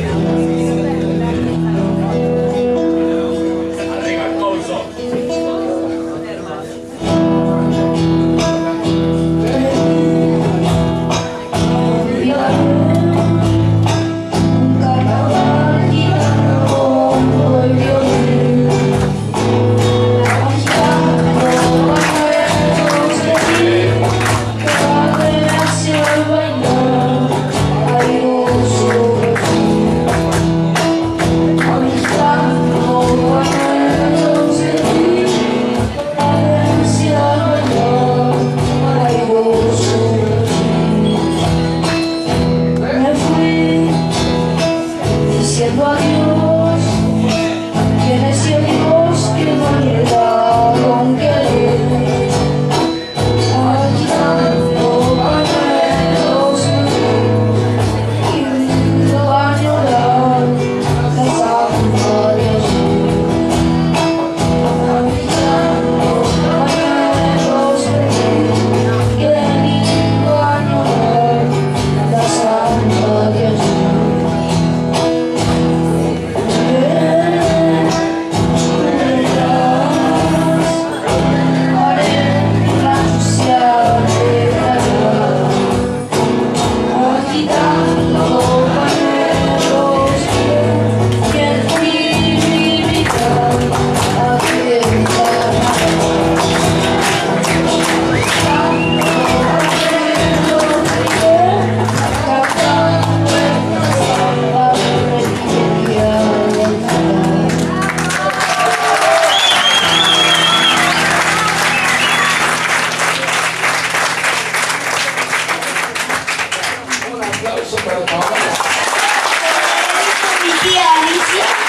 Yeah. Mi tía.